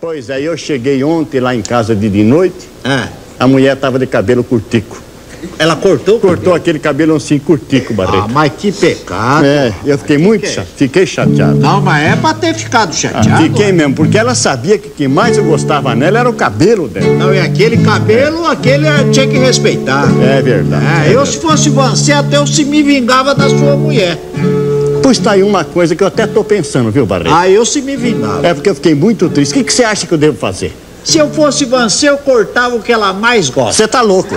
Pois é, eu cheguei ontem lá em casa de, de noite, Ah, a mulher tava de cabelo curtico. ela cortou? Cortou aquele cabelo assim curtico, Ah, Barreto. mas que pecado. É, eu fiquei muito chateado, fiquei chateado. Não, mas é pra ter ficado Ah, chateado. fiquei mesmo, porque ela sabia que o que mais eu gostava nela era o cabelo dela. Não, e aquele cabelo, aquele tinha que respeitar. É verdade. É, eu se fosse você, até eu se me vingava da sua mulher. Pois tá aí uma coisa que eu até tô pensando, viu, Barreto? Ah, eu se me vingava. É porque eu fiquei muito triste. O que, que você acha que eu devo fazer? Se eu fosse você, eu cortava o que ela mais gosta. Você tá louco.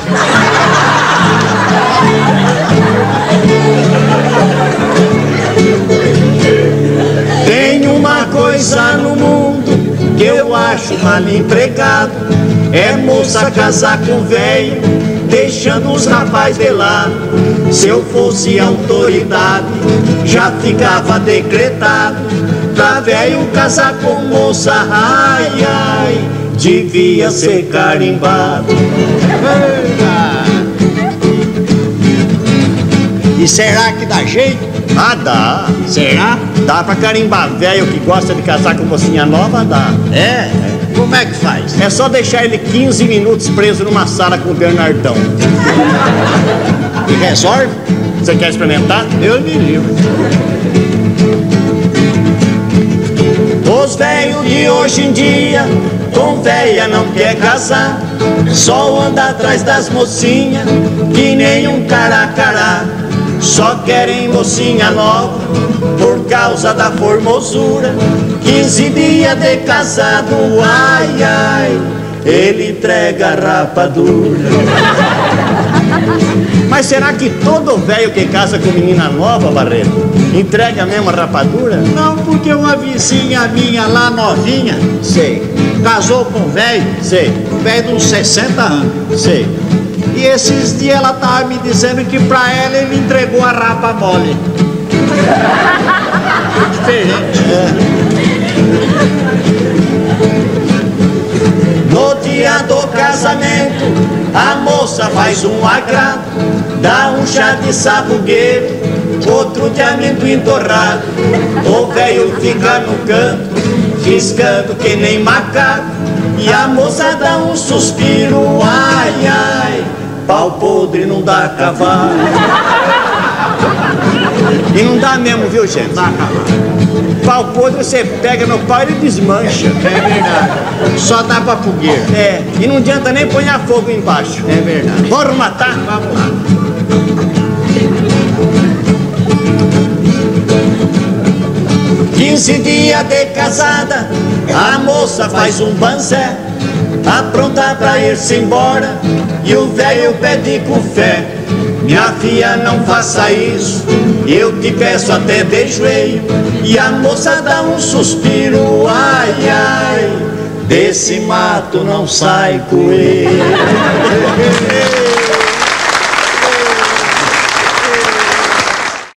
Tem uma coisa no mundo que eu acho mal empregado. É moça casar com velho, deixando os rapazes de lado. Se eu fosse autoridade, já ficava decretado. Pra velho casar com moça, ai, ai, devia ser carimbado. E será que dá jeito? Ah, dá. Será? Dá pra carimbar velho que gosta de casar com mocinha nova, dá. É? Como é que faz? É só deixar ele 15 minutos preso numa sala com o Bernardão. E resolve? Você quer experimentar? Eu me livro. Os velhos de hoje em dia, com véia não quer casar. Só anda atrás das mocinhas, que nem um caracará. Só querem mocinha nova, por causa da formosura. 15 dias de casado, ai, ai, ele entrega a rapadura. Mas será que todo velho que casa com menina nova, Barreto, entrega a mesma rapadura? Não, porque uma vizinha minha lá novinha Sei, casou com um velho, sei, velho de uns 60 anos. sei. E esses dias ela tava me dizendo que pra ela ele entregou a rapa mole. Diferente. No dia do casamento, a moça faz um agrado, dá um chá de sabugueiro, outro de amendoim torrado. O velho fica no canto, riscando que nem macaco, e a moça dá um suspiro, ai, pau podre não dá cavalo. E não dá mesmo, viu, gente? Dá cavalo. Pau podre você pega no pau e ele desmancha. É verdade. Só dá pra fogueira. É, e não adianta nem pôr fogo embaixo. É verdade. Vamos matar? Vamos lá. Quinze dias de casada, a moça faz um banzé, apronta pra ir-se embora, e o velho pede com fé. Minha filha, não faça isso, eu te peço até de. E a moça dá um suspiro, ai, ai, desse mato não sai coelho.